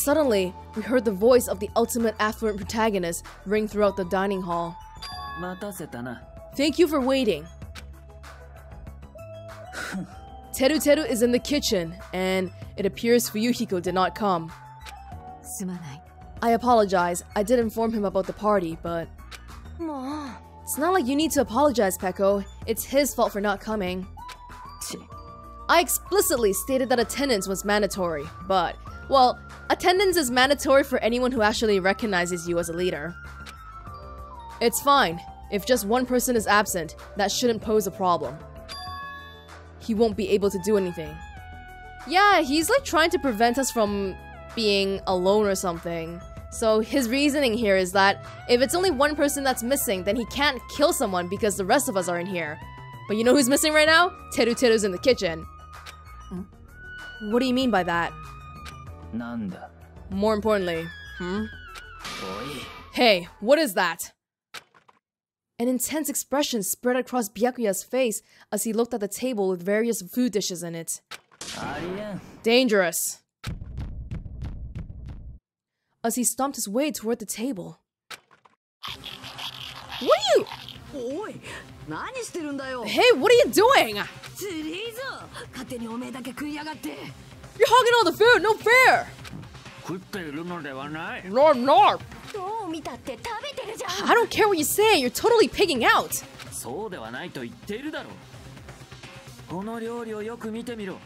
Suddenly, we heard the voice of the ultimate affluent protagonist ring throughout the dining hall. Thank you for waiting. Teru Teru is in the kitchen, and it appears Fuyuhiko did not come. I apologize, I did inform him about the party, but... It's not like you need to apologize, Peko. It's his fault for not coming. I explicitly stated that attendance was mandatory, but, well, attendance is mandatory for anyone who actually recognizes you as a leader. It's fine. If just one person is absent, that shouldn't pose a problem. He won't be able to do anything. Yeah, he's like trying to prevent us from being alone or something. So his reasoning here is that if it's only one person that's missing, then he can't kill someone because the rest of us are in here. But you know who's missing right now? Teru Teru's in the kitchen. What do you mean by that? More importantly, hmm? Hey, what is that? An intense expression spread across Byakuya's face as he looked at the table with various food dishes in it. Ah, Dangerous. As he stomped his way toward the table. What are you? Hey, what are you doing? ツリーズ勝手におめえだけ食いやがって You're hogging all the food, no fair! 食っているのではない No, I'm not. どう見たって食べてるじゃん I don't care what you say, you're totally pigging out. そうではないと言っているだろうこの料理をよく見てみろ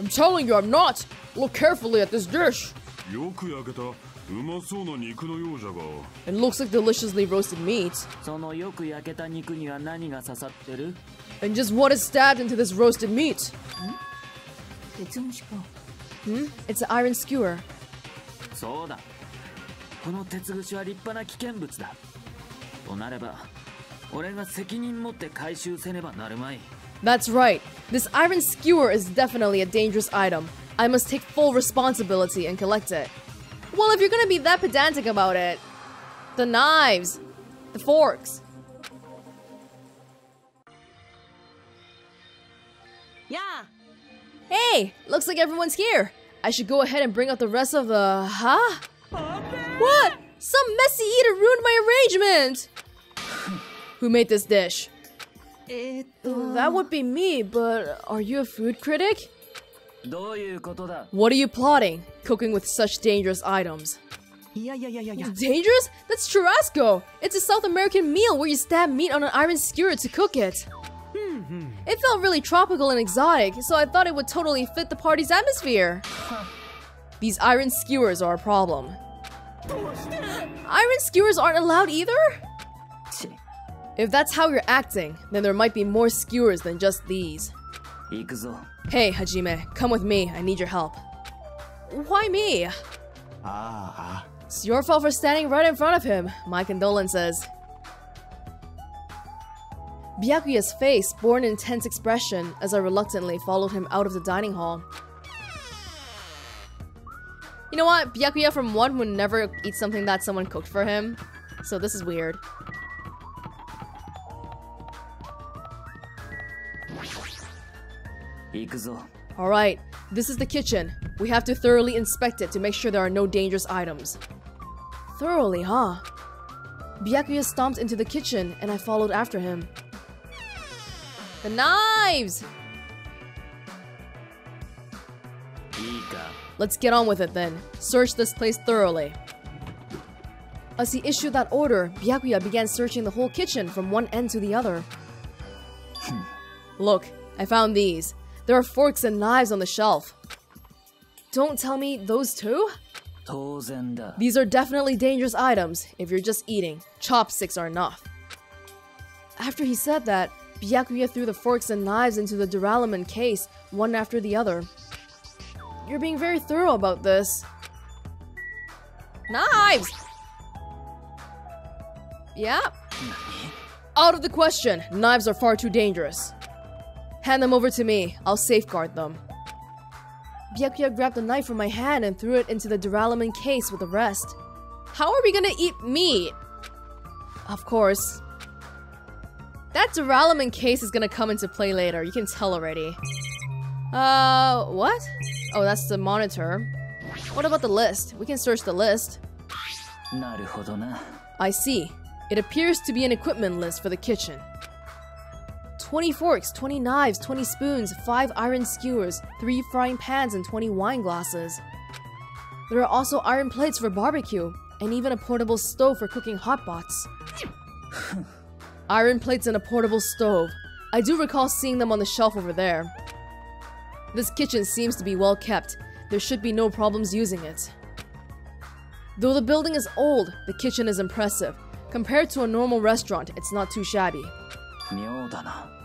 I'm telling you, I'm not. Look carefully at this dish. よく焼けたうまそうな肉のようじゃが It looks like deliciously roasted meat. そのよく焼けた肉には何が刺さってる And just what is stabbed into this roasted meat? 鉄虫か Hmm? It's an iron skewer. そうだこの鉄串は立派な危険物だとなれば俺が責任持って回収せねばなるまい That's right. This iron skewer is definitely a dangerous item. I must take full responsibility and collect it. Well, if you're gonna be that pedantic about it, the knives, the forks. やあ Hey, looks like everyone's here. I should go ahead and bring out the rest of the... Huh? What? Some messy eater ruined my arrangement! Who made this dish? It. That would be me, but are you a food critic? What are you plotting? Cooking with such dangerous items. Yeah, yeah, yeah, yeah, yeah. Dangerous? That's churrasco! It's a South American meal where you stab meat on an iron skewer to cook it. Mm-hmm. It felt really tropical and exotic, so I thought it would totally fit the party's atmosphere. These iron skewers are a problem. Iron skewers aren't allowed either? If that's how you're acting, then there might be more skewers than just these. Hey, Hajime, come with me. I need your help. Why me? Ah. It's your fault for standing right in front of him. My condolences. Byakuya's face bore an intense expression as I reluctantly followed him out of the dining hall. You know what? Byakuya from 1 would never eat something that someone cooked for him, so this is weird. Alright, this is the kitchen. We have to thoroughly inspect it to make sure there are no dangerous items. Thoroughly, huh? Byakuya stomped into the kitchen and I followed after him. The knives! Let's get on with it then. Search this place thoroughly. As he issued that order, Byakuya began searching the whole kitchen from one end to the other. Look, I found these. There are forks and knives on the shelf. Don't tell me those too? These are definitely dangerous items if you're just eating. Chopsticks are enough. After he said that, Byakuya threw the forks and knives into the duralumin case, one after the other. You're being very thorough about this. Knives! Yeah. Out of the question. Knives are far too dangerous. Hand them over to me. I'll safeguard them. Byakuya grabbed a knife from my hand and threw it into the duralumin case with the rest. How are we gonna eat meat? Of course. That Duralumin case is gonna come into play later. You can tell already. Uh, what? Oh, that's the monitor. What about the list? We can search the list. I see. It appears to be an equipment list for the kitchen. 20 forks, 20 knives, 20 spoons, 5 iron skewers, 3 frying pans, and 20 wine glasses. There are also iron plates for barbecue, and even a portable stove for cooking hot pots. Iron plates and a portable stove. I do recall seeing them on the shelf over there. This kitchen seems to be well kept. There should be no problems using it. Though the building is old, the kitchen is impressive. Compared to a normal restaurant, it's not too shabby.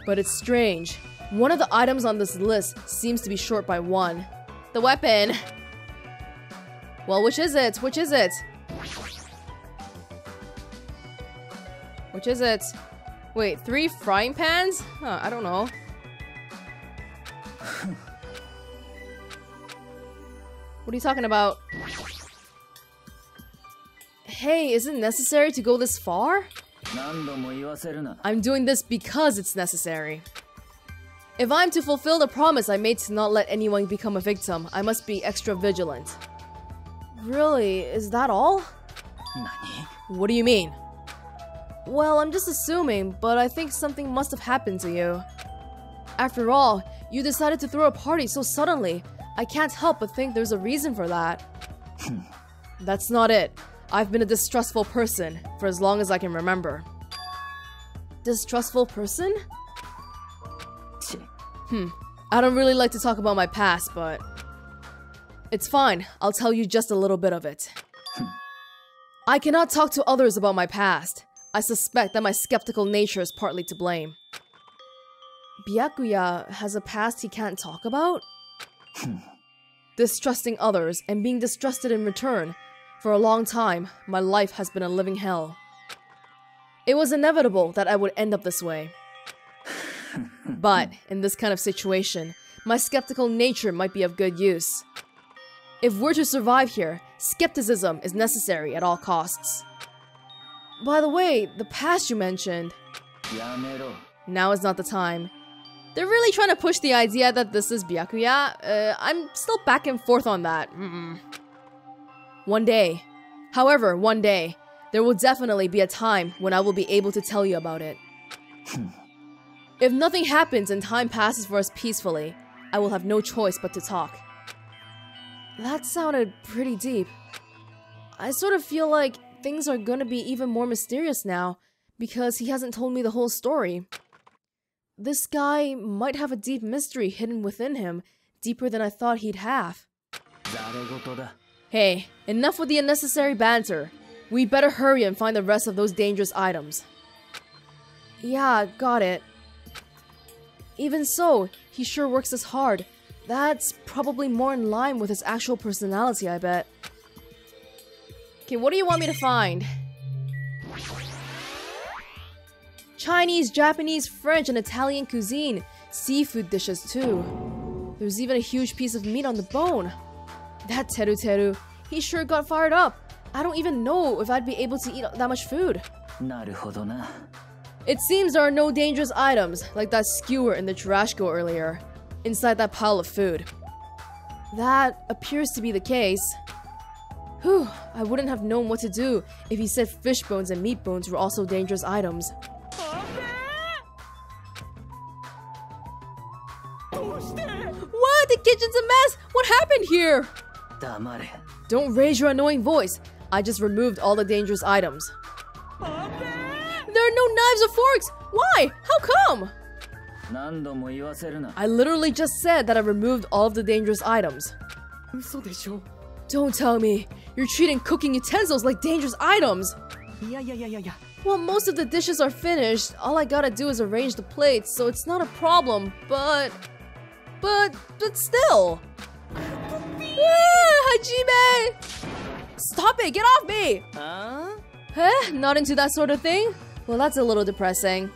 But it's strange. One of the items on this list seems to be short by one. The weapon! Well, which is it? Which is it? Which is it? Wait, three frying pans? Huh, I don't know. what are you talking about? Hey, is it necessary to go this far? I'm doing this because it's necessary. If I'm to fulfill the promise I made to not let anyone become a victim, I must be extra vigilant. Really? Is that all? What do you mean? Well, I'm just assuming, but I think something must have happened to you. After all, you decided to throw a party so suddenly. I can't help but think there's a reason for that. That's not it. I've been a distrustful person for as long as I can remember. Distrustful person? Hmm. I don't really like to talk about my past, but. It's fine. I'll tell you just a little bit of it. I cannot talk to others about my past. I suspect that my skeptical nature is partly to blame. Byakuya has a past he can't talk about? Hmm. Distrusting others and being distrusted in return. For a long time, my life has been a living hell. It was inevitable that I would end up this way. But in this kind of situation, my skeptical nature might be of good use. If we're to survive here, skepticism is necessary at all costs. By the way, the past you mentioned. Now is not the time. They're really trying to push the idea that this is Byakuya. Uh, I'm still back and forth on that. Mm -mm. One day. However, one day. There will definitely be a time when I will be able to tell you about it. Hmm. if nothing happens and time passes for us peacefully, I will have no choice but to talk. That sounded pretty deep. I sort of feel like things are gonna be even more mysterious now because he hasn't told me the whole story. This guy might have a deep mystery hidden within him, deeper than I thought he'd have. Hey, enough with the unnecessary banter. We better hurry and find the rest of those dangerous items. Yeah, got it. Even so, he sure works us hard. That's probably more in line with his actual personality, I bet. Okay, what do you want me to find? Chinese, Japanese, French, and Italian cuisine. Seafood dishes too. There's even a huge piece of meat on the bone. That Teru Teru, he sure got fired up. I don't even know if I'd be able to eat that much food. It seems there are no dangerous items, like that skewer in the trash go earlier, inside that pile of food. That appears to be the case. Whew, I wouldn't have known what to do if he said fish bones and meat bones were also dangerous items. What? The kitchen's a mess! What happened here? Don't raise your annoying voice. I just removed all the dangerous items. There are no knives or forks! Why? How come? I literally just said that I removed all of the dangerous items. Don't tell me. You're treating cooking utensils like dangerous items. Yeah, yeah, yeah, yeah, yeah. Well, most of the dishes are finished. All I gotta do is arrange the plates, so it's not a problem, but... But... but still... ah, Hajime! Stop it! Get off me! Huh? Huh? Not into that sort of thing? Well, that's a little depressing.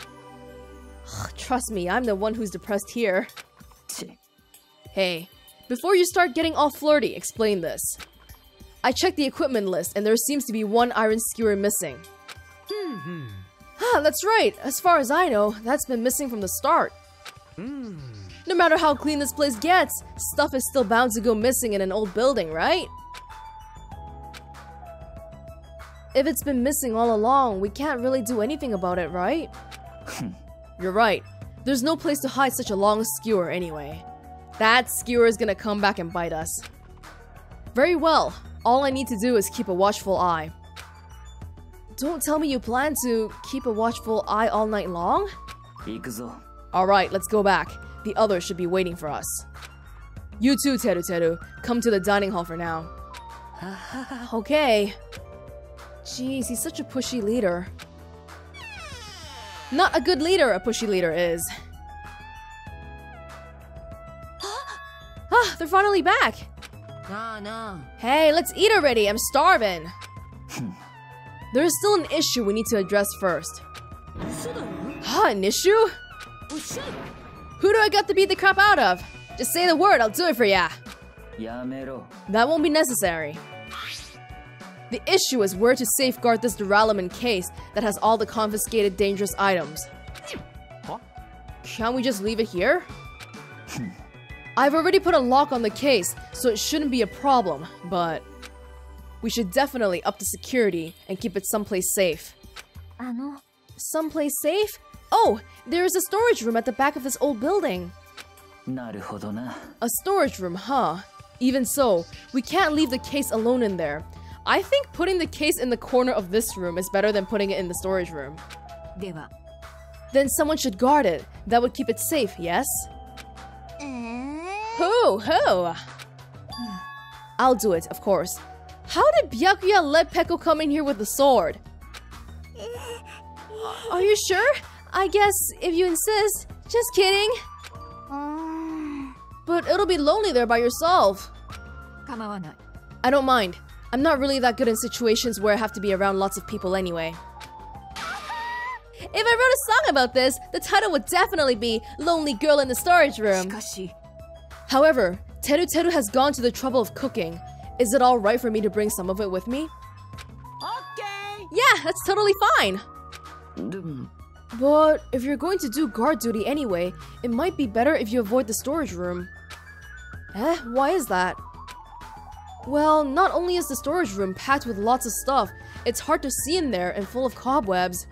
Trust me, I'm the one who's depressed here. hey, before you start getting all flirty, explain this. I checked the equipment list and there seems to be one iron skewer missing. Hmm. Ah, that's right. As far as I know, that's been missing from the start. No matter how clean this place gets, stuff is still bound to go missing in an old building, right? If it's been missing all along, we can't really do anything about it, right? You're right. There's no place to hide such a long skewer anyway. That skewer is gonna come back and bite us. Very well. All I need to do is keep a watchful eye. Don't tell me you plan to keep a watchful eye all night long? Alright, let's go back. The others should be waiting for us. You too, Teru Teru. Come to the dining hall for now. okay. Jeez, he's such a pushy leader. Not a good leader, a pushy leader is. Ah, they're finally back. Hey, let's eat already. I'm starving. there is still an issue we need to address first. Huh, an issue? Who do I got to beat the crap out of? Just say the word, I'll do it for ya. That won't be necessary. The issue is where to safeguard this Duralumin case that has all the confiscated dangerous items. Huh? Can't we just leave it here? I've already put a lock on the case, so it shouldn't be a problem, but... We should definitely up the security and keep it someplace safe. Someplace safe? Oh, there is a storage room at the back of this old building. A storage room, huh? Even so, we can't leave the case alone in there. I think putting the case in the corner of this room is better than putting it in the storage room. Then someone should guard it. That would keep it safe, yes? Uh... Who? Who? I'll do it, of course. How did Byakuya let Peko come in here with the sword? Are you sure? I guess, if you insist. Just kidding. But it'll be lonely there by yourself. I don't mind. I'm not really that good in situations where I have to be around lots of people anyway. If I wrote a song about this, the title would definitely be Lonely Girl in the Storage Room. However, Teru Teru has gone to the trouble of cooking. Is it alright for me to bring some of it with me? Okay! Yeah, that's totally fine! But if you're going to do guard duty anyway, it might be better if you avoid the storage room. Eh, why is that? Well, not only is the storage room packed with lots of stuff, it's hard to see in there and full of cobwebs.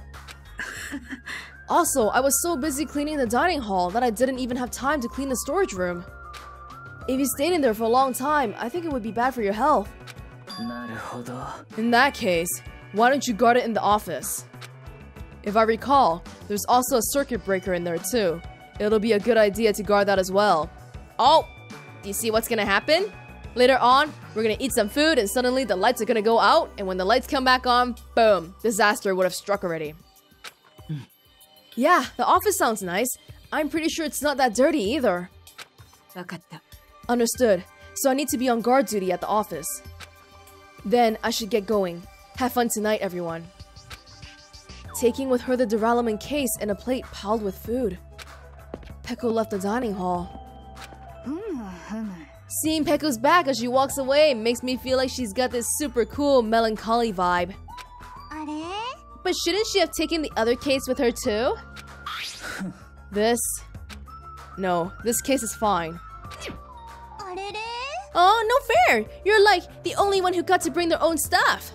also, I was so busy cleaning the dining hall that I didn't even have time to clean the storage room. If you stayed in there for a long time, I think it would be bad for your health. なるほど In that case, why don't you guard it in the office? If I recall, there's also a circuit breaker in there too. It'll be a good idea to guard that as well. Oh, do you see what's gonna happen? Later on, we're gonna eat some food and suddenly the lights are gonna go out, and when the lights come back on, boom, disaster would have struck already. yeah, the office sounds nice. I'm pretty sure it's not that dirty either. わかった Understood. So I need to be on guard duty at the office. Then I should get going. Have fun tonight, everyone. Taking with her the duralumin case and a plate piled with food. Peko left the dining hall. Mm-hmm. Seeing Peko's back as she walks away makes me feel like she's got this super cool melancholy vibe. But shouldn't she have taken the other case with her too? this? No, this case is fine. Oh, no fair! You're like the only one who got to bring their own stuff!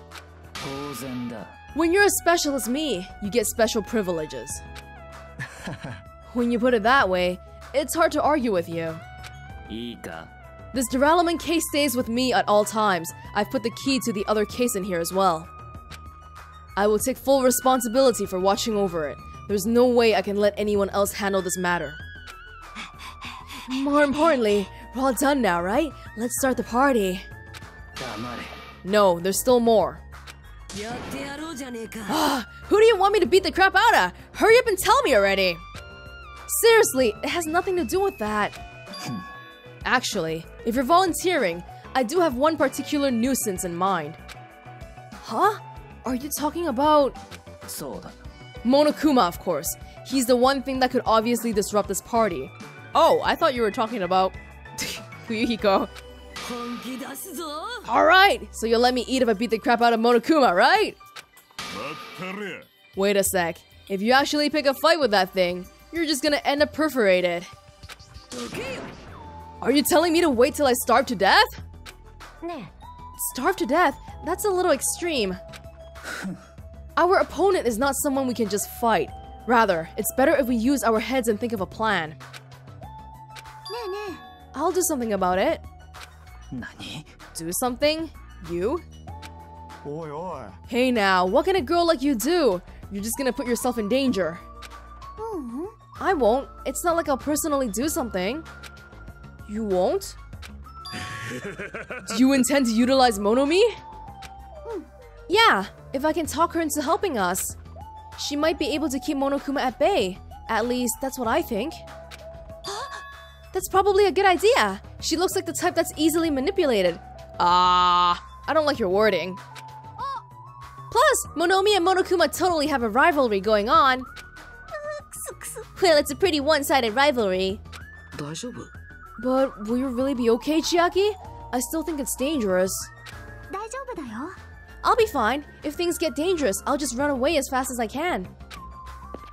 When you're as special as me, you get special privileges. when you put it that way, it's hard to argue with you. This duralumin case stays with me at all times. I've put the key to the other case in here as well. I will take full responsibility for watching over it. There's no way I can let anyone else handle this matter. More importantly, we're all done now, right? Let's start the party. No, there's still more. Ah, who do you want me to beat the crap out of? Hurry up and tell me already! Seriously, it has nothing to do with that. Actually, if you're volunteering, I do have one particular nuisance in mind. Huh? Are you talking about... Monokuma, of course. He's the one thing that could obviously disrupt this party. Oh, I thought you were talking about... Yukiko. Alright, so you'll let me eat if I beat the crap out of Monokuma, right? Wait a sec. If you actually pick a fight with that thing, you're just gonna end up perforated. Are you telling me to wait till I starve to death? Starve to death? That's a little extreme. our opponent is not someone we can just fight. Rather, it's better if we use our heads and think of a plan. I'll do something about it. Nani? Do something? You? Oi, oi. Hey now, what can a girl like you do? You're just gonna put yourself in danger. Mm-hmm. I won't. It's not like I'll personally do something. You won't? do you intend to utilize Monomi? Hmm. Yeah, if I can talk her into helping us. She might be able to keep Monokuma at bay. At least, that's what I think. That's probably a good idea. She looks like the type that's easily manipulated. Ah, uh, I don't like your wording. Plus, Monomi and Monokuma totally have a rivalry going on. Well, it's a pretty one-sided rivalry. But will you really be okay, Chiaki? I still think it's dangerous. I'll be fine. If things get dangerous, I'll just run away as fast as I can.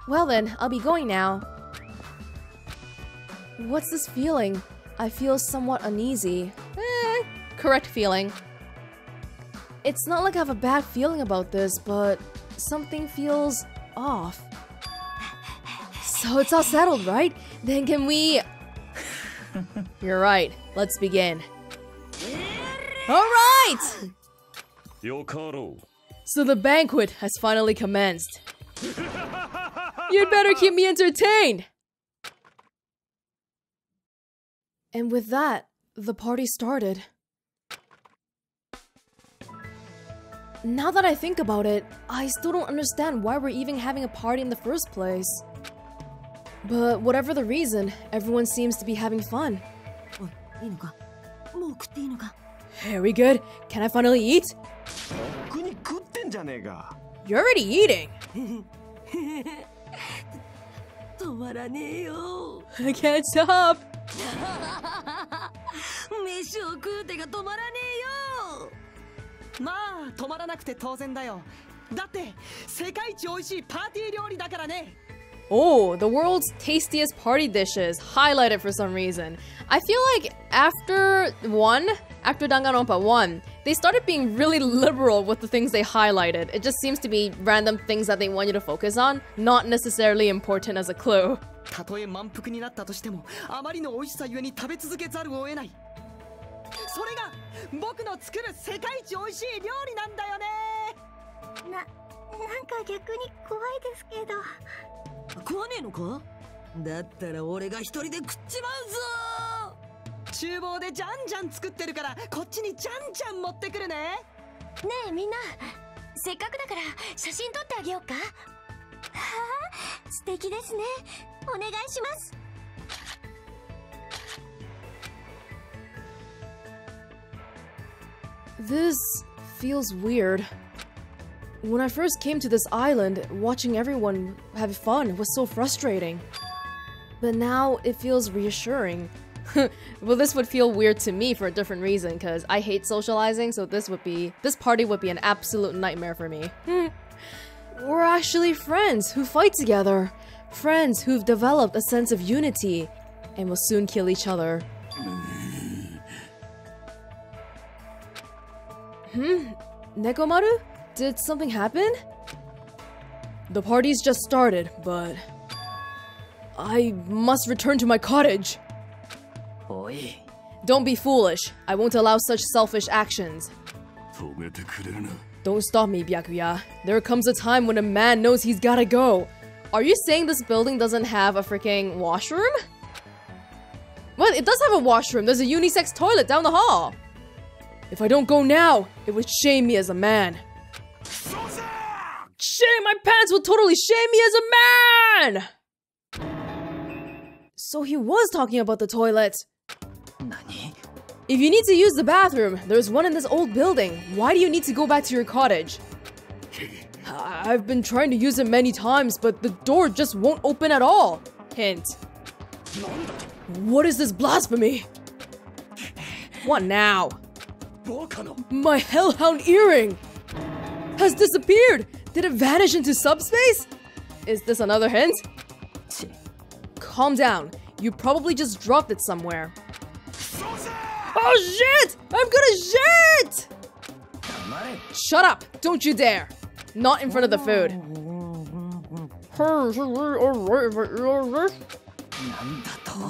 Well then, I'll be going now. What's this feeling? I feel somewhat uneasy. Eh, correct feeling. It's not like I have a bad feeling about this, but something feels off. So it's all settled, right? Then can we... You're right. Let's begin. Alright! So the banquet has finally commenced. You'd better keep me entertained! And with that, the party started. Now that I think about it, I still don't understand why we're even having a party in the first place. But whatever the reason, everyone seems to be having fun. Very are we good? Can I finally eat? You're already eating! I can't stop! 飯を食う手が止まらねえよまあ止まらなくて当然だよだって世界一美味しいパーティー料理だからね Oh, the world's tastiest party dishes, highlighted for some reason. I feel like after one, after Danganronpa 1, they started being really liberal with the things they highlighted. It just seems to be random things that they want you to focus on, not necessarily important as a clue. たとえ満腹になったとしてもあまりの美味しさゆえに食べ続けざるを得ない。それが僕の作る世界一美味しい料理なんだよね。ななんか逆に怖いですけど。食わねえのか？だったら俺が一人で食っちまうぞ。厨房でじゃんじゃん作ってるからこっちにじゃんじゃん持ってくるね。ねえみんなせっかくだから写真撮ってあげようか。はあ 素敵ですねお願いします This feels weird. When I first came to this island, watching everyone have fun was so frustrating. But now it feels reassuring. well, this would feel weird to me for a different reason, because I hate socializing, so this would be- this party would be an absolute nightmare for me. We're actually friends who fight together. Friends who've developed a sense of unity and will soon kill each other. Hmm? Nekomaru? Did something happen? The party's just started, but... I must return to my cottage. Oi. Don't be foolish. I won't allow such selfish actions. Don't stop me, Byakuya. There comes a time when a man knows he's gotta go. Are you saying this building doesn't have a freaking washroom? Well, it does have a washroom. There's a unisex toilet down the hall. If I don't go now, it would shame me as a man. Shame my pants would totally shame me as a man! So he was talking about the toilet. If you need to use the bathroom, there's one in this old building. Why do you need to go back to your cottage? I've been trying to use it many times, but the door just won't open at all. Hint. What is this blasphemy? What now? My hellhound earring! Has disappeared! Did it vanish into subspace? Is this another hint? Calm down. You probably just dropped it somewhere. Oh shit! I'm gonna shit! Shut up! Don't you dare! Not in front of the food.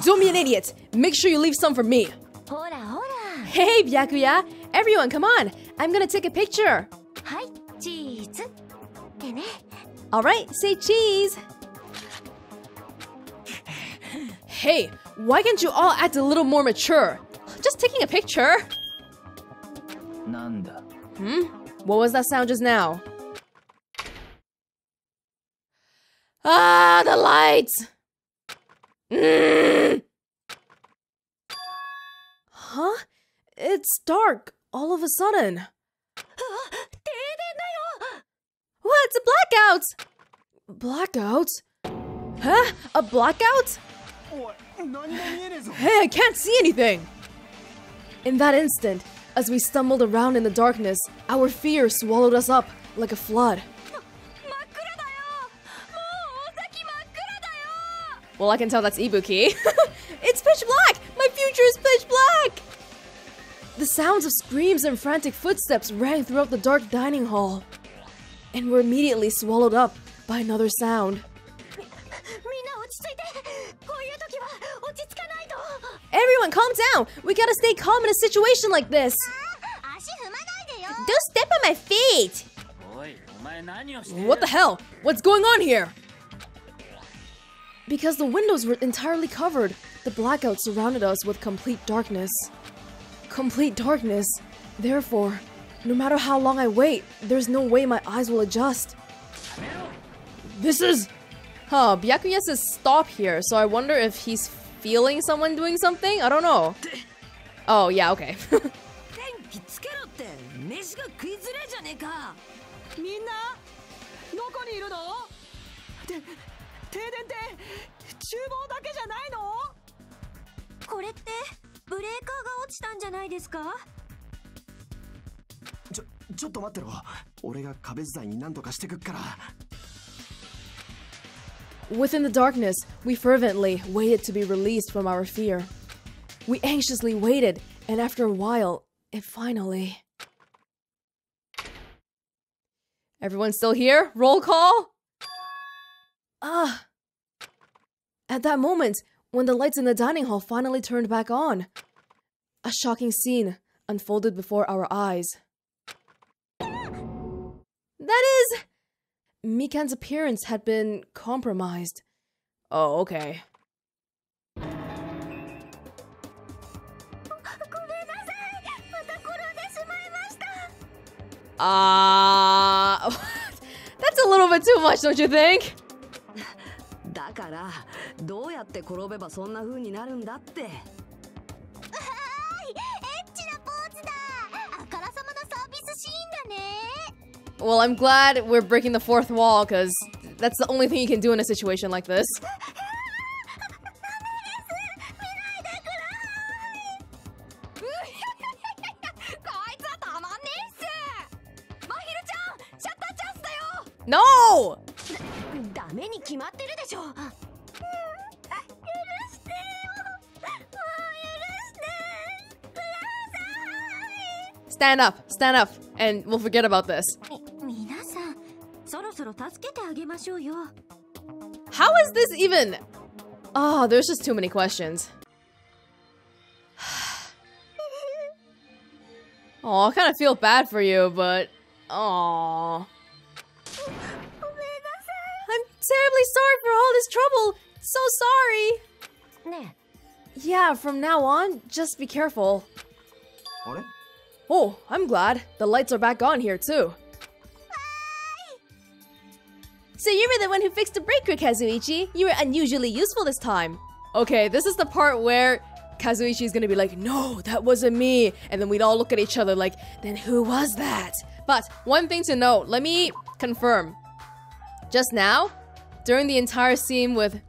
Don't be an idiot! Make sure you leave some for me! Hey, Byakuya! Everyone, come on! I'm gonna take a picture! Alright, say cheese! Hey, why can't you all act a little more mature? just taking a picture. Nanda. Hmm? What was that sound just now? Ah, the lights! Mm. Huh? It's dark all of a sudden. What's a blackout? Blackout? Huh? A blackout? Hey, I can't see anything! In that instant, as we stumbled around in the darkness, our fear swallowed us up like a flood. Well, I can tell that's Ibuki. it's pitch black! My future is pitch black! The sounds of screams and frantic footsteps rang throughout the dark dining hall, and were immediately swallowed up by another sound. Everyone, calm down. We gotta stay calm in a situation like this. Don't step on my feet. What the hell? What's going on here? Because the windows were entirely covered, the blackout surrounded us with complete darkness. Complete darkness. Therefore, no matter how long I wait, there's no way my eyes will adjust. This is Huh, Byakuya says stop here, so I wonder if he's feeling someone doing something? I don't know. Oh, yeah, okay. 電気つけろって飯が食いづれえじゃねえかみんなどこにいるのて停電って厨房だけじゃないのこれってブレーカーが落ちたんじゃないですかちょちょっと待ってろ俺が壁伝いに何とかしてくっから Within the darkness, we fervently waited to be released from our fear. We anxiously waited, and after a while, it finally. Everyone still here? Roll call? Ah. At that moment, when the lights in the dining hall finally turned back on, a shocking scene unfolded before our eyes. That is. Mikan's appearance had been compromised. Oh, okay. ごめんなさいまた転んでしまいました Ah, that's a little bit too much, don't you think? だからどうやって転べばそんな風になるんだってはいエッチなポーズだあからさまなサービスシーンだね Well, I'm glad we're breaking the fourth wall, because that's the only thing you can do in a situation like this. No! Stand up, stand up, and we'll forget about this. How is this even? Oh, there's just too many questions. oh, I kind of feel bad for you, but... oh, I'm terribly sorry for all this trouble. So sorry. Yeah, from now on, just be careful. Oh, I'm glad. The lights are back on here, too. So you were the one who fixed the breaker, Kazuichi. You were unusually useful this time. Okay, this is the part where Kazuichi is gonna be like, no, that wasn't me. And then we'd all look at each other like, then who was that? But one thing to note, let me confirm. Just now, during the entire scene with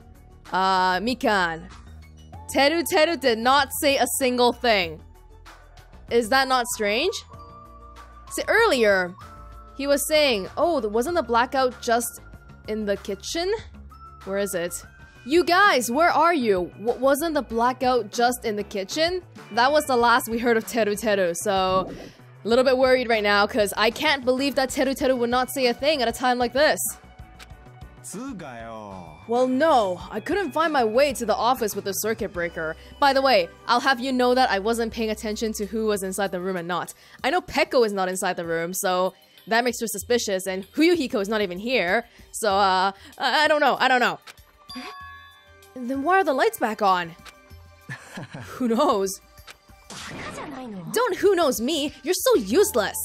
uh, Mikan, Teru Teru did not say a single thing. Is that not strange? See, earlier, he was saying, oh, wasn't the blackout just in the kitchen? Where is it? You guys, where are you? W wasn't the blackout just in the kitchen? That was the last we heard of Teru Teru, so... A little bit worried right now, because I can't believe that Teru Teru would not say a thing at a time like this. Well, no, I couldn't find my way to the office with the circuit breaker. By the way, I'll have you know that I wasn't paying attention to who was inside the room and not. I know Peko is not inside the room, so that makes her suspicious, and Fuyuhiko is not even here. So, uh, I, I don't know. I don't know. Then why are the lights back on? who knows? Don't who knows me! You're so useless!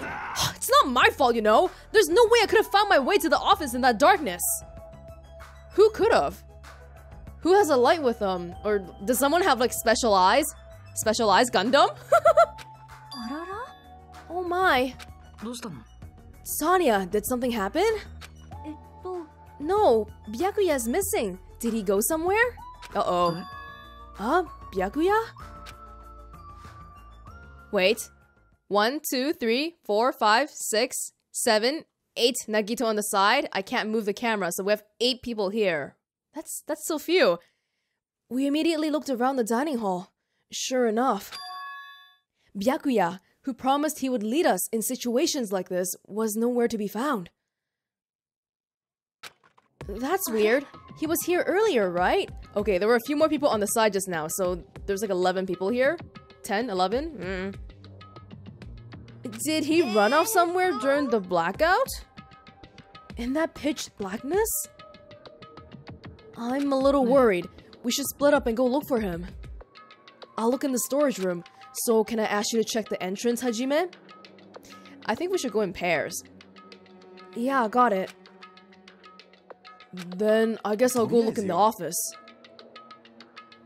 it's not my fault, you know! There's no way I could have found my way to the office in that darkness! Who could have? Who has a light with them? Or does someone have, like, special eyes? Special eyes Gundham? oh my! Sonia, did something happen? Eh, no, No, is missing. Did he go somewhere? Uh-oh. Huh? Byakuya? Wait. One, two, three, four, five, six, seven, eight Nagito on the side. I can't move the camera, so we have eight people here. That's that's so few. We immediately looked around the dining hall. Sure enough. Byakuya, who promised he would lead us in situations like this, was nowhere to be found. That's weird. He was here earlier, right? Okay, there were a few more people on the side just now, so there's like 11 people here. 10, 11? Mm. Did he run off somewhere during the blackout? In that pitch blackness? I'm a little worried. We should split up and go look for him. I'll look in the storage room. So, can I ask you to check the entrance, Hajime? I think we should go in pairs. Yeah, got it. Then I guess I'll go look in the office.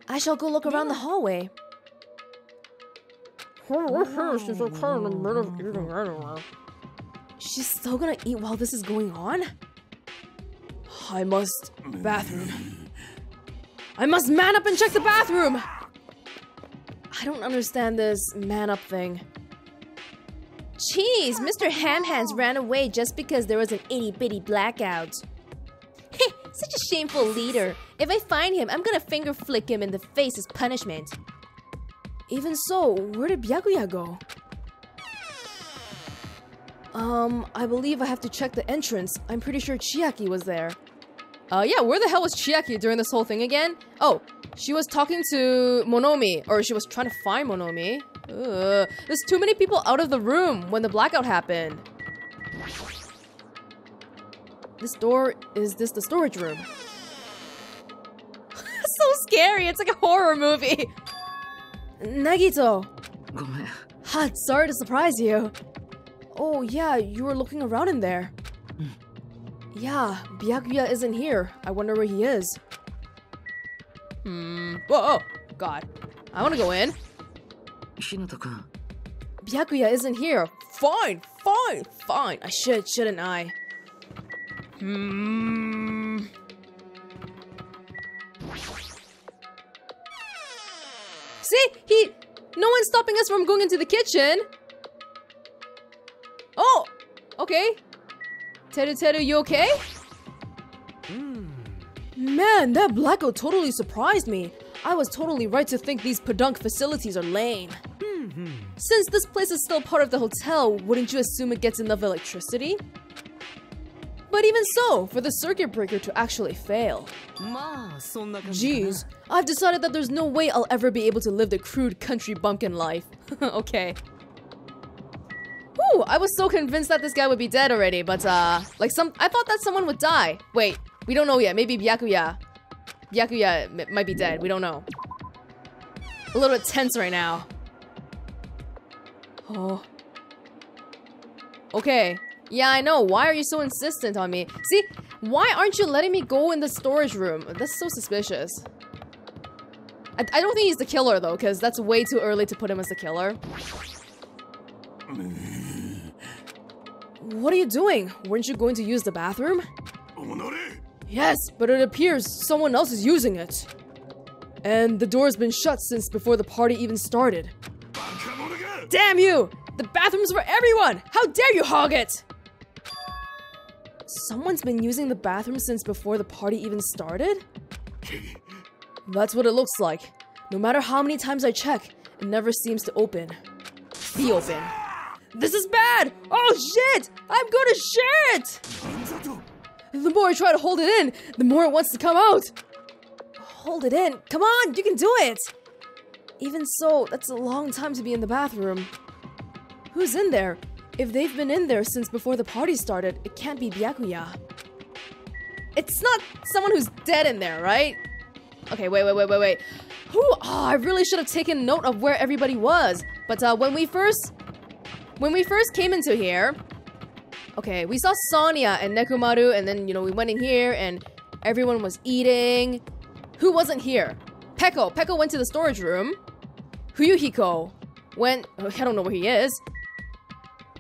I shall go look around the hallway. She's still gonna eat while this is going on? I must. bathroom. I must man up and check the bathroom! I don't understand this man up thing. Jeez, Mr. Ham Hands ran away just because there was an itty bitty blackout. Heh, such a shameful leader. If I find him, I'm gonna finger flick him in the face as punishment. Even so, where did Byakuya go? Um, I believe I have to check the entrance. I'm pretty sure Chiaki was there. Uh, yeah, where the hell was Chiaki during this whole thing again? Oh, she was talking to Monomi, or she was trying to find Monomi. Ugh. There's too many people out of the room when the blackout happened. This door, is this the storage room? so scary, it's like a horror movie. Nagito. Hot, sorry to surprise you. Oh yeah, you were looking around in there. Yeah, Byakuya isn't here. I wonder where he is. Hmm. Whoa, oh, God. I want to go in. Hinata-kun. Byakuya isn't here. Fine, fine, fine. I should, shouldn't I? Hmm. See? He... No one's stopping us from going into the kitchen. Oh! Okay. Teru Teru, you okay? Hmm. Man, that blackout totally surprised me. I was totally right to think these pedunk facilities are lame. Since this place is still part of the hotel, wouldn't you assume it gets enough electricity? But even so, for the circuit breaker to actually fail. Jeez, I've decided that there's no way I'll ever be able to live the crude country bumpkin life. okay. I was so convinced that this guy would be dead already, but uh, like some, I thought that someone would die. Wait, we don't know yet. Maybe Byakuya. Byakuya might be dead. We don't know. A little bit tense right now. Oh. Okay. Yeah, I know. Why are you so insistent on me? See, why aren't you letting me go in the storage room? That's so suspicious. I, I don't think he's the killer though, because that's way too early to put him as the killer. What are you doing? Weren't you going to use the bathroom? Yes, but it appears someone else is using it. And the door's been shut since before the party even started. Damn you! The bathroom's for everyone! How dare you hog it! Someone's been using the bathroom since before the party even started? That's what it looks like. No matter how many times I check, it never seems to open. Be open. This is bad! Oh shit! I'm gonna shit! The more I try to hold it in, the more it wants to come out. Hold it in. Come on, you can do it. Even so, that's a long time to be in the bathroom. Who's in there? If they've been in there since before the party started, it can't be Byakuya. It's not someone who's dead in there, right? Okay, wait, wait, wait, wait, wait. Whew, oh, I really should have taken note of where everybody was. But uh, when we first, when we first came into here, okay, we saw Sonia and Nekomaru, and then you know we went in here and everyone was eating. Who wasn't here? Peko. Peko went to the storage room. Fuyuhiko went. I don't know where he is.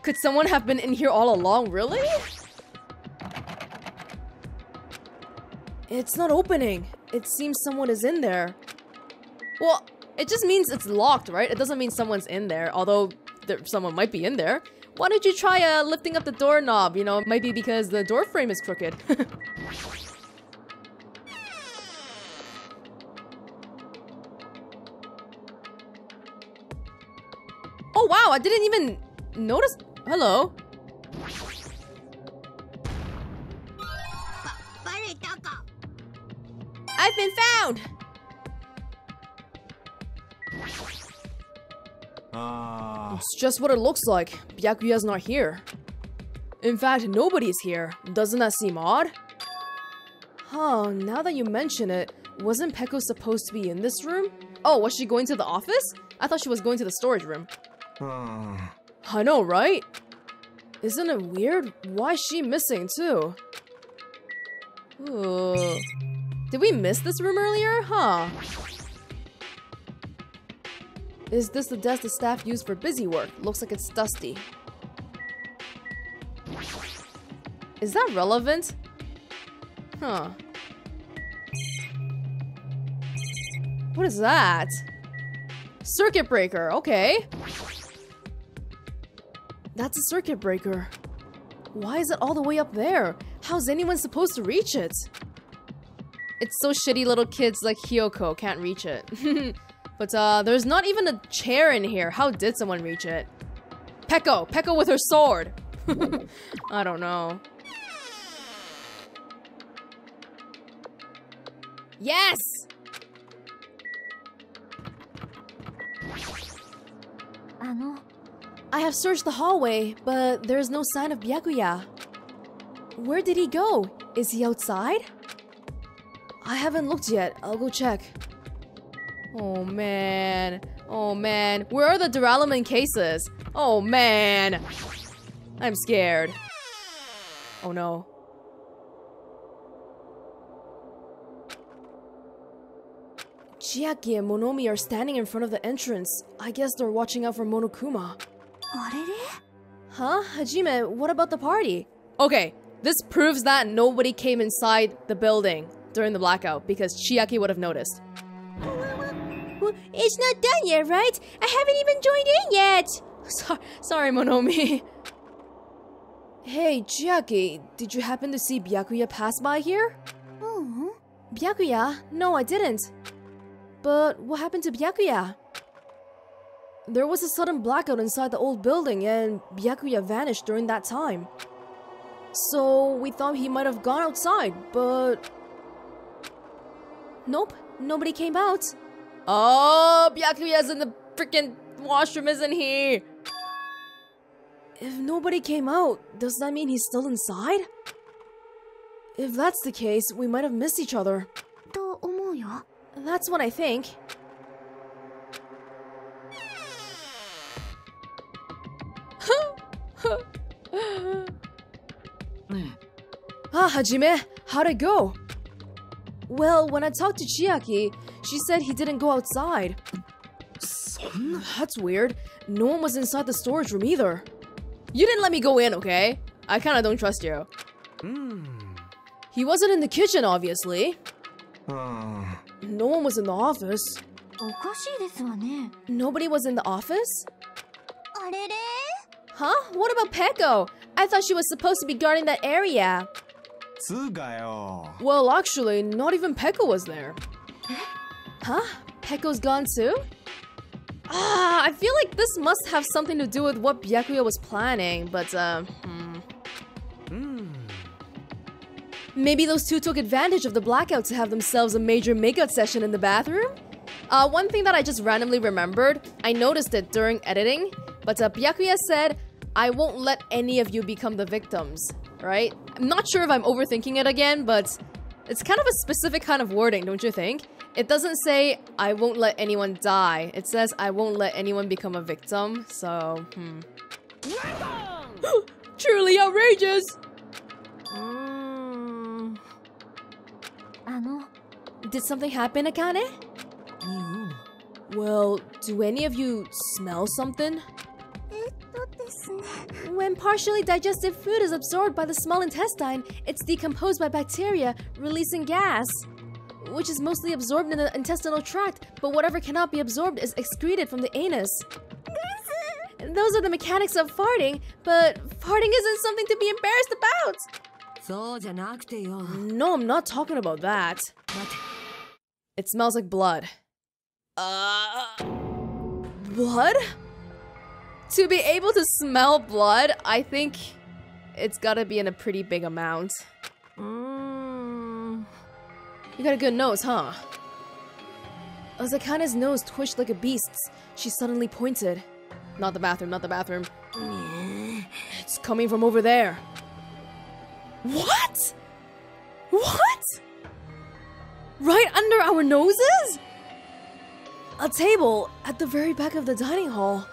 Could someone have been in here all along? Really? It's not opening. It seems someone is in there. Well, it just means it's locked, right? It doesn't mean someone's in there, although someone might be in there. Why don't you try uh, lifting up the doorknob? You know, maybe because the door frame is crooked. oh wow, I didn't even notice- Hello. I've been found! あ It's just what it looks like. Byakuya's not here. In fact, nobody's here. Doesn't that seem odd? Huh, now that you mention it, wasn't Peko supposed to be in this room? Oh, was she going to the office? I thought she was going to the storage room. あ I know, right? Isn't it weird? Why is she missing too? Ooh. Did we miss this room earlier? Huh. Is this the desk the staff use for busy work? Looks like it's dusty. Is that relevant? Huh. What is that? Circuit breaker, okay. That's a circuit breaker. Why is it all the way up there? How's anyone supposed to reach it? It's so shitty little kids like Hiyoko can't reach it. but uh, there's not even a chair in here. How did someone reach it? Peko! Peko with her sword! I don't know. Yes! I have searched the hallway, but there's no sign of Byakuya. Where did he go? Is he outside? I haven't looked yet. I'll go check. Oh man. Oh man. Where are the derailment cases? Oh man. I'm scared. Oh no. Chiaki and Monomi are standing in front of the entrance. I guess they're watching out for Monokuma. Huh? Hajime, what about the party? Okay, this proves that nobody came inside the building during the blackout because Chiaki would have noticed. It's not done yet, right? I haven't even joined in yet! So sorry, Monomi. Hey, Chiaki, did you happen to see Byakuya pass by here? Oh. Byakuya? No, I didn't. But what happened to Byakuya? There was a sudden blackout inside the old building and Byakuya vanished during that time. So we thought he might have gone outside, but... Nope, nobody came out. Oh, Byakuya's in the freaking washroom, isn't he? If nobody came out, does that mean he's still inside? If that's the case, we might have missed each other. That's what I think. ah, Hajime, how'd it go? Well, when I talked to Chiaki, she said he didn't go outside. Son? That's weird. No one was inside the storage room either. You didn't let me go in, okay? I kinda don't trust you. Hmm. He wasn't in the kitchen, obviously. No one was in the office. Nobody was in the office? Huh? What about Peko? I thought she was supposed to be guarding that area. Well, actually, not even Peko was there. Huh? Peko's gone too? Ah, I feel like this must have something to do with what Byakuya was planning, but uh, hmm. Maybe those two took advantage of the blackout to have themselves a major makeout session in the bathroom? Uh, one thing that I just randomly remembered, I noticed it during editing, but uh, Byakuya said, I won't let any of you become the victims, right? I'm not sure if I'm overthinking it again, but it's kind of a specific kind of wording, don't you think? It doesn't say, I won't let anyone die. It says, I won't let anyone become a victim. So, hmm. Truly outrageous! Mm. Did something happen, Akane? Well, do any of you smell something? When partially digested food is absorbed by the small intestine, it's decomposed by bacteria, releasing gas which is mostly absorbed in the intestinal tract, but whatever cannot be absorbed is excreted from the anus. Those are the mechanics of farting, but farting isn't something to be embarrassed about! No, I'm not talking about that. It smells like blood. Uh, blood? To be able to smell blood, I think it's gotta be in a pretty big amount. Mm. You got a good nose, huh? As Akane's nose twitched like a beast's, she suddenly pointed. Not the bathroom, not the bathroom. It's coming from over there. What? What? Right under our noses? A table at the very back of the dining hall.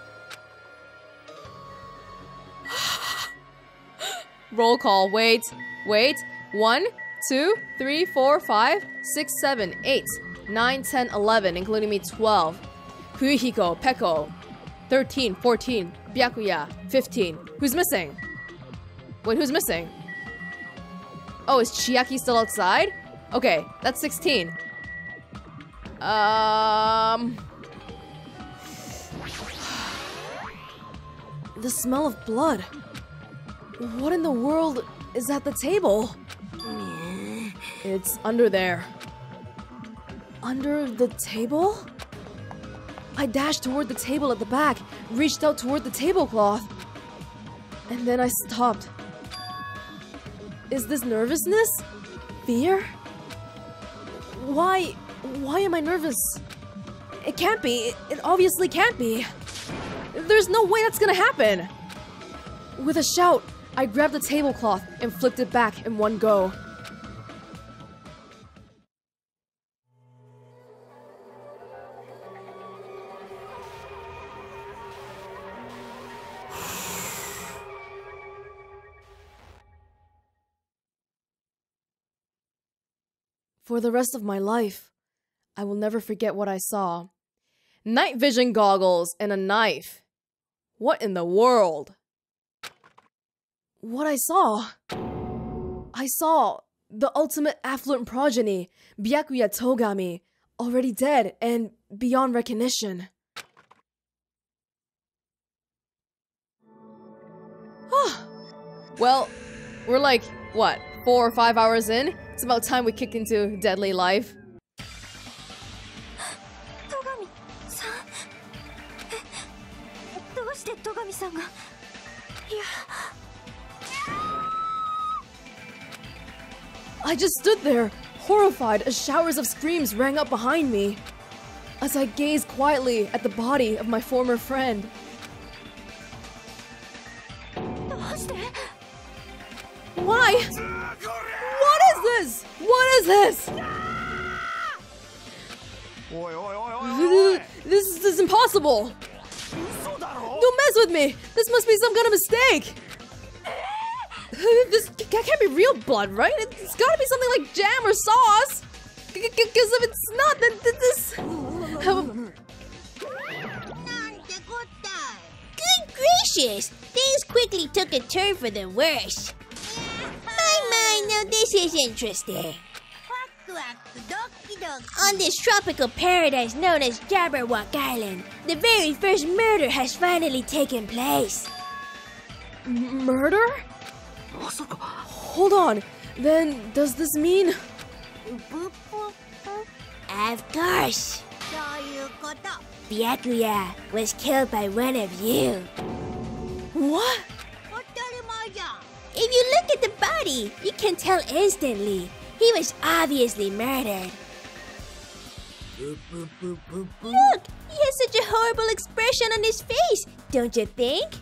Roll call. Wait, wait. One, two, three, four, five, six, seven, eight, nine, ten, eleven, including me, 12. Fuyuhiko, Peko, 13, 14, Byakuya, 15. Who's missing? Wait, who's missing? Oh, is Chiaki still outside? Okay, that's 16. Um. The smell of blood. What in the world is at the table? It's under there. Under the table? I dashed toward the table at the back, reached out toward the tablecloth. And then I stopped. Is this nervousness? Fear? Why? Why am I nervous? It can't be. It, obviously can't be. There's no way that's gonna happen. With a shout, I grabbed the tablecloth and flipped it back in one go. For the rest of my life, I will never forget what I saw. Night vision goggles and a knife. What in the world? What I saw? I saw the ultimate affluent progeny, Byakuya Togami, already dead and beyond recognition. well, we're like, what, four or five hours in? It's about time we kick into deadly life. I just stood there, horrified as showers of screams rang up behind me. As I gazed quietly at the body of my former friend, is this? Oi, oi, oi, this, this is impossible. Don't mess with me. This must be some kind of mistake. This can't be real blood, right? It's gotta be something like jam or sauce. Because if it's not, then this—good gracious! Things quickly took a turn for the worse. My my, now this is interesting. On this tropical paradise known as Jabberwock Island, the very first murder has finally taken place. murder? Hold on. Then, does this mean. Of course. Byakuya was killed by one of you. What? If you look at the body, you can tell instantly. He was obviously murdered. Look! He has such a horrible expression on his face, don't you think?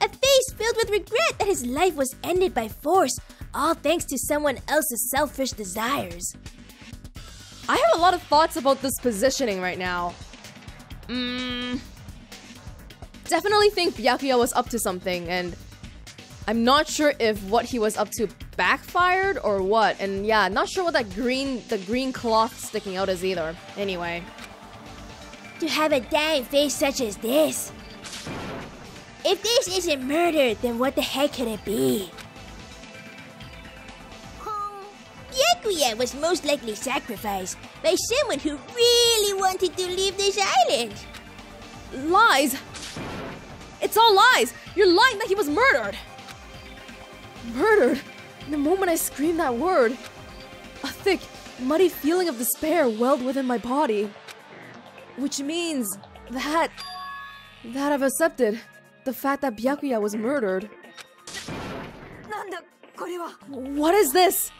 A face filled with regret that his life was ended by force, all thanks to someone else's selfish desires. I have a lot of thoughts about this positioning right now. Mmm. Definitely think Byakuya was up to something, and I'm not sure if what he was up to backfired or what. And yeah, not sure what that green, the green cloth sticking out is either. Anyway. To have a dying face such as this. If this isn't murder, then what the heck could it be? Hmm. Byakuya was most likely sacrificed by someone who really wanted to leave this island. Lies! It's all lies! You're lying that he was murdered! Murdered? The moment I screamed that word, a thick, muddy feeling of despair welled within my body. Which means that. that I've accepted the fact that Byakuya was murdered. What is this?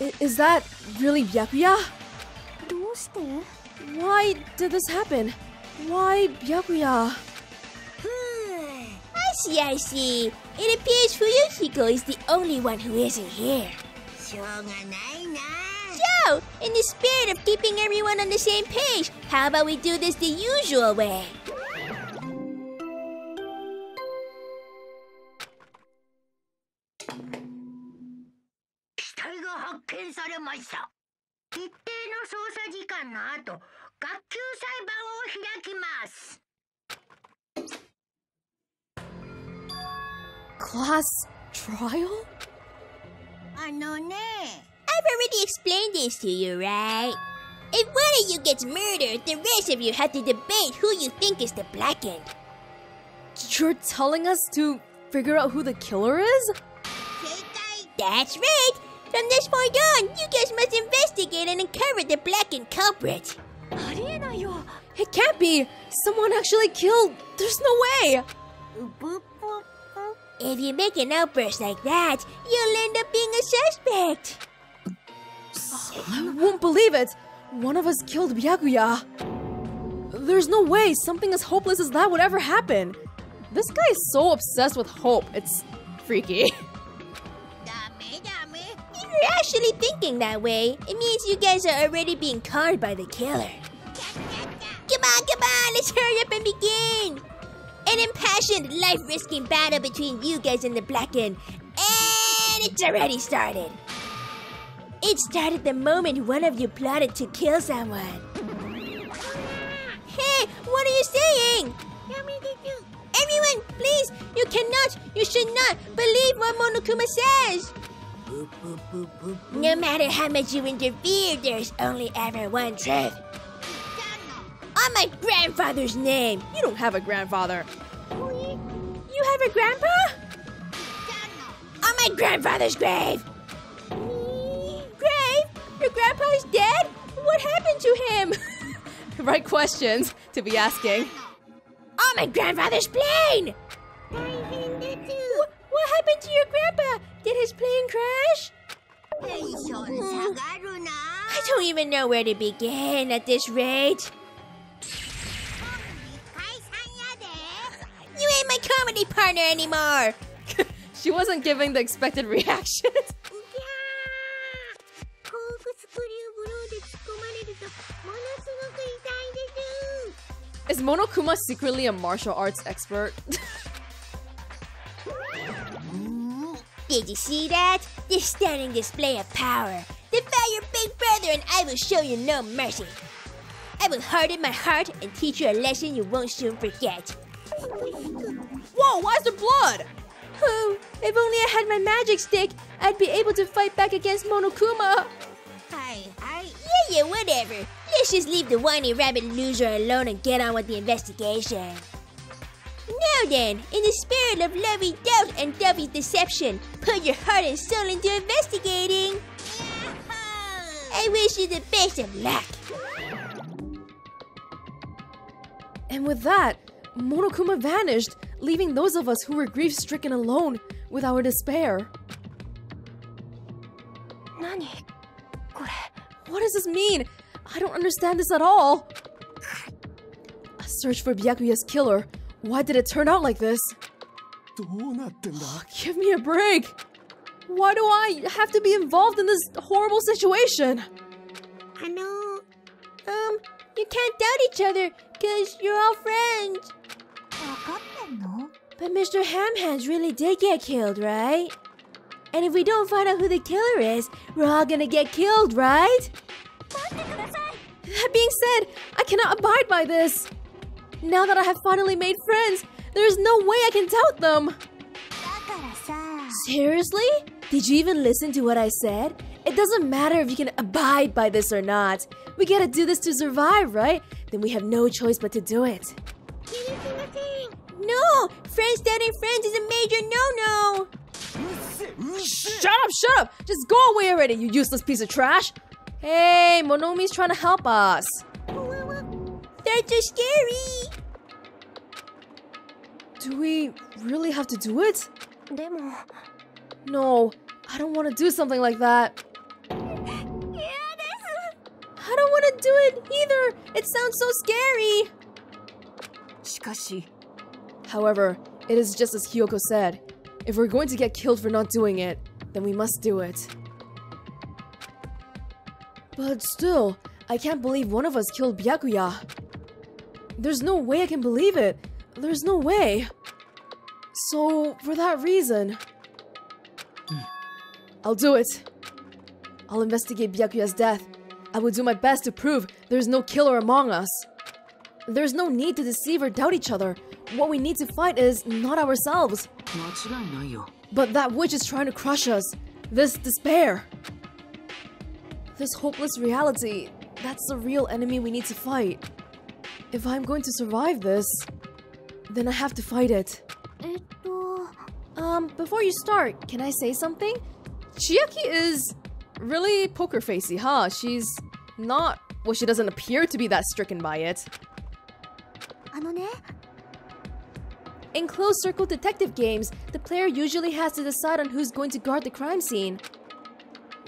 I- is that really Byakuya? Why did this happen? Why Byakuya? Hmm. I see, I see. It appears Fuyuhiko is the only one who isn't here. So, in the spirit of keeping everyone on the same page, how about we do this the usual way? Class trial? I've already explained this to you, right? If one of you gets murdered, the rest of you have to debate who you think is the blackened. You're telling us to figure out who the killer is? That's right! From this point on, you guys must investigate and uncover the blackened culprit. It can't be! Someone actually killed. There's no way! If you make an outburst like that, you'll end up being a suspect. I won't believe it! One of us killed Byakuya. There's no way something as hopeless as that would ever happen. This guy is so obsessed with hope, it's freaky. If you're actually thinking that way, it means you guys are already being conned by the killer. Come on, come on, let's hurry up and begin! An impassioned, life-risking battle between you guys and the Blackened, and it's already started. It started the moment one of you plotted to kill someone. Hey, what are you saying? Everyone, please, you cannot, you should not believe what Monokuma says. No matter how much you interfere, there's only ever one truth. On my grandfather's name. You don't have a grandfather. You have a grandpa? On my grandfather's grave. Grave? Your grandpa is dead? What happened to him? right questions to be asking. On my grandfather's plane! Wh- what happened to your grandpa? Did his plane crash? I don't even know where to begin at this rate. You ain't my comedy partner anymore. She wasn't giving the expected reaction. Is Monokuma secretly a martial arts expert? Did you see that? This stunning display of power. Defy your big brother and I will show you no mercy. I will harden my heart and teach you a lesson you won't soon forget. Whoa, why is there blood? Oh, if only I had my magic stick, I'd be able to fight back against Monokuma. Hi, hi. Yeah, yeah, whatever. Let's just leave the whiny rabbit loser alone and get on with the investigation. Now then, in the spirit of lovey doubt and dovey deception, put your heart and soul into investigating. I wish you the best of luck. And with that, Monokuma vanished, leaving those of us who were grief stricken alone with our despair. What does this mean? I don't understand this at all. A search for Byakuya's killer. Why did it turn out like this? Oh, give me a break! Why do I have to be involved in this horrible situation? I know. Um, you can't doubt each other, cause you're all friends. But Mr. Hamhands really did get killed, right? And if we don't find out who the killer is, we're all gonna get killed, right? That being said, I cannot abide by this. Now that I have finally made friends, there's no way I can doubt them. Seriously? Did you even listen to what I said? It doesn't matter if you can abide by this or not. We gotta do this to survive, right? Then we have no choice but to do it No! Friends doubting friends is a major no-no! Shut up, shut up! Just go away already, you useless piece of trash! Hey, Monomi's trying to help us. That's so scary! Do we really have to do it? でも No, I don't want to do something like that. 嫌です I don't want to do it either. It sounds so scary. しかし However, it is just as Hiyoko said. If we're going to get killed for not doing it, then we must do it. But still, I can't believe one of us killed Byakuya. There's no way I can believe it. There's no way. So, for that reason, I'll do it. I'll investigate Byakuya's death. I will do my best to prove there's no killer among us. There's no need to deceive or doubt each other. What we need to fight is not ourselves. But that witch is trying to crush us. This despair. This hopeless reality. That's the real enemy we need to fight. If I'm going to survive this, then I have to fight it. Um, before you start, can I say something? Chiaki is really poker facey, huh? She's not... Well, she doesn't appear to be that stricken by it. In closed circle detective games, the player usually has to decide on who's going to guard the crime scene.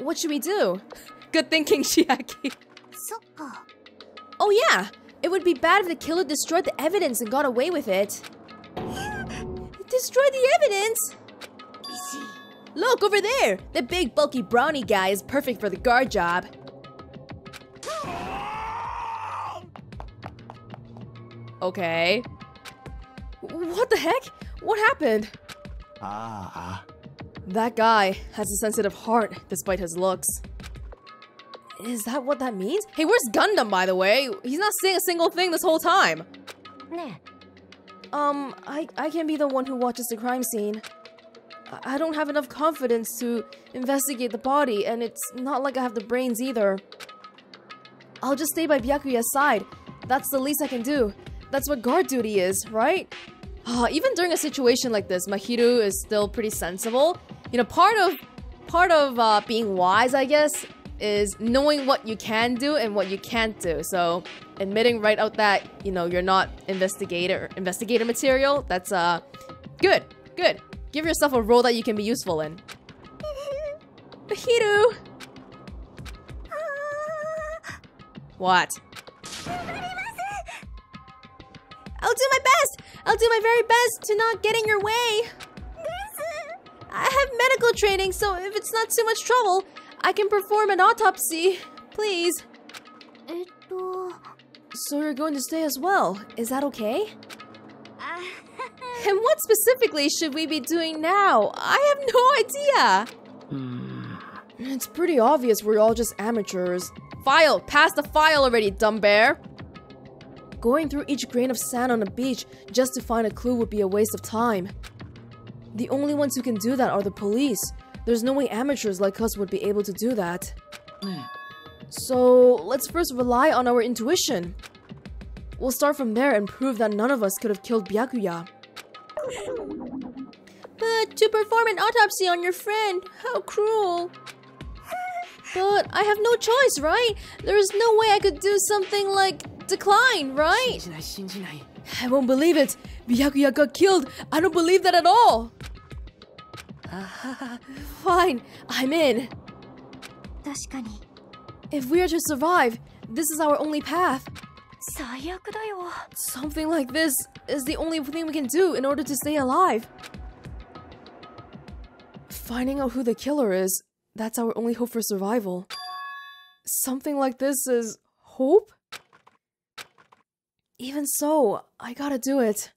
What should we do? Good thinking, Chiaki. Uh. Oh yeah! It would be bad if the killer destroyed the evidence and got away with it. destroyed the evidence? Look, over there! The big bulky brownie guy is perfect for the guard job. Okay. What the heck? What happened? Ah. That guy has a sensitive heart, despite his looks. Is that what that means? Hey, where's Gundham, by the way? He's not saying a single thing this whole time. Nah. Um, I, I can be the one who watches the crime scene. I, I don't have enough confidence to investigate the body, and it's not like I have the brains either. I'll just stay by Byakuya's side. That's the least I can do. That's what guard duty is, right? Ah, even during a situation like this, Mahiru is still pretty sensible. You know, part of part of uh, being wise, I guess, is knowing what you can do and what you can't do. So, admitting right out that you know you're not investigator investigator material. That's uh, good, good. Give yourself a role that you can be useful in. Mahiru. What? I'll do my best! I'll do my very best to not get in your way! I have medical training, so if it's not too much trouble, I can perform an autopsy. Please. So you're going to stay as well. Is that okay? and what specifically should we be doing now? I have no idea. Hmm. It's pretty obvious we're all just amateurs. File! Pass the file already, dumb bear! Going through each grain of sand on a beach just to find a clue would be a waste of time. The only ones who can do that are the police. There's no way amateurs like us would be able to do that. So, let's first rely on our intuition. We'll start from there and prove that none of us could have killed Byakuya. But to perform an autopsy on your friend, how cruel. But I have no choice, right? There is no way I could do something like decline, right? I won't believe it. Byakuya got killed. I don't believe that at all. Fine, I'm in. If we are to survive, this is our only path. Something like this is the only thing we can do in order to stay alive. Finding out who the killer is, that's our only hope for survival. Something like this is hope? Even so, I gotta do it.